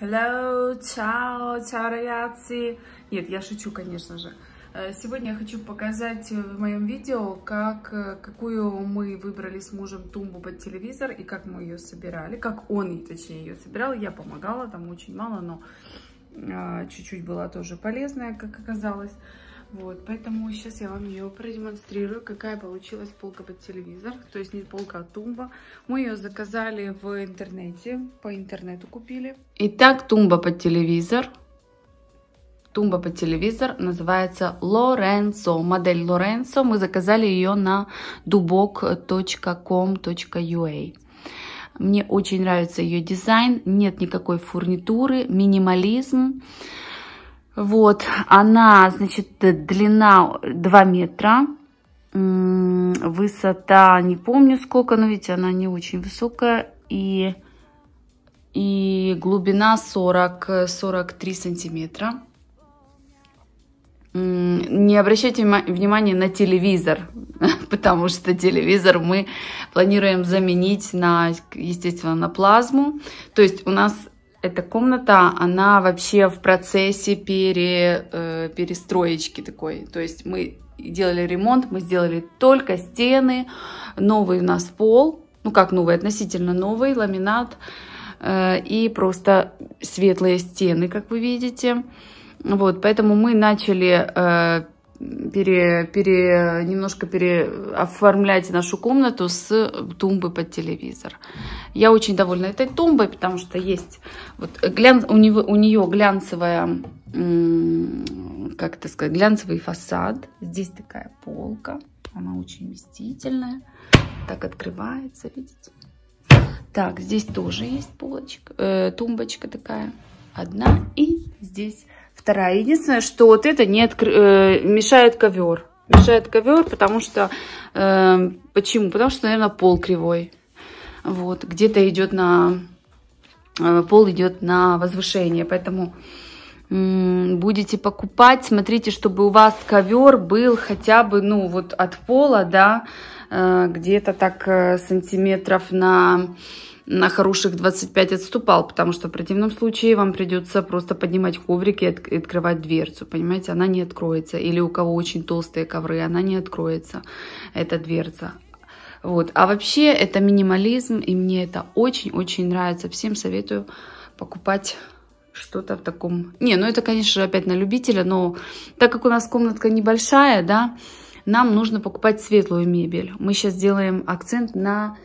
Hello, ciao, ciao, ragazzi. Нет, я шучу, конечно же. Э, сегодня я хочу показать в моем видео, как, э, какую мы выбрали с мужем тумбу под телевизор и как мы ее собирали, как он, точнее, ее собирал. Я помогала, там очень мало, но а, чуть-чуть была тоже полезная, как оказалось. Вот, поэтому сейчас я вам ее продемонстрирую, какая получилась полка под телевизор. То есть не полка, а тумба. Мы ее заказали в интернете, по интернету купили. Итак, тумба под телевизор. Тумба под телевизор называется Lorenzo. Модель Lorenzo. Мы заказали ее на dubok.com.ua. Мне очень нравится ее дизайн. Нет никакой фурнитуры, минимализм. Вот, она, значит, длина 2 метра, высота, не помню сколько, но видите, она не очень высокая, и, и глубина 40-43 сантиметра. Не обращайте внимания на телевизор, потому что телевизор мы планируем заменить на, естественно, на плазму. То есть у нас эта комната, она вообще в процессе пере, э, перестроечки такой. То есть мы делали ремонт, мы сделали только стены, новый у нас пол, ну как новый, относительно новый, ламинат э, и просто светлые стены, как вы видите. Вот, поэтому мы начали э, пере, пере, немножко переоформлять нашу комнату с тумбы под телевизор. Я очень довольна этой тумбой, потому что есть вот глян, у, него, у нее глянцевая, как это сказать, глянцевый фасад. Здесь такая полка, она очень вместительная. Так открывается, видите? Так, здесь тоже есть полочка, э, тумбочка такая. Одна и здесь вторая. Единственное, что вот это не откр... э, мешает ковер. Мешает ковер, потому что... Э, почему? Потому что, наверное, пол кривой. Вот, где-то идет на... Э, пол идет на возвышение, поэтому будете покупать, смотрите, чтобы у вас ковер был хотя бы, ну, вот от пола, да, э, где-то так э, сантиметров на на хороших 25 отступал, потому что в противном случае вам придется просто поднимать коврик и открывать дверцу, понимаете, она не откроется. Или у кого очень толстые ковры, она не откроется, эта дверца. Вот. А вообще это минимализм, и мне это очень-очень нравится. Всем советую покупать что-то в таком... Не, ну это, конечно же, опять на любителя, но так как у нас комнатка небольшая, да, нам нужно покупать светлую мебель. Мы сейчас делаем акцент на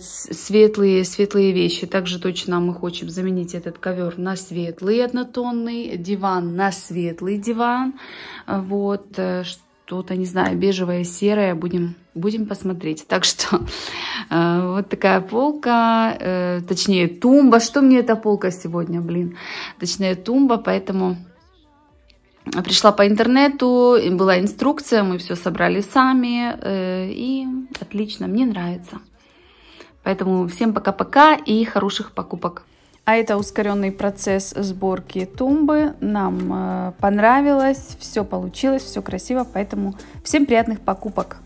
светлые, светлые вещи. Также точно мы хотим заменить этот ковер на светлый однотонный, диван на светлый диван. Вот, э, что-то, не знаю, бежевое, серое, будем, будем посмотреть. Так что э, вот такая полка, точнее тумба. Что мне эта полка сегодня, блин? Точнее тумба, поэтому пришла по интернету, была инструкция, мы все собрали сами, и отлично, мне нравится. Поэтому всем пока-пока и хороших покупок. А это ускоренный процесс сборки тумбы. Нам э, понравилось, все получилось, все красиво, поэтому всем приятных покупок.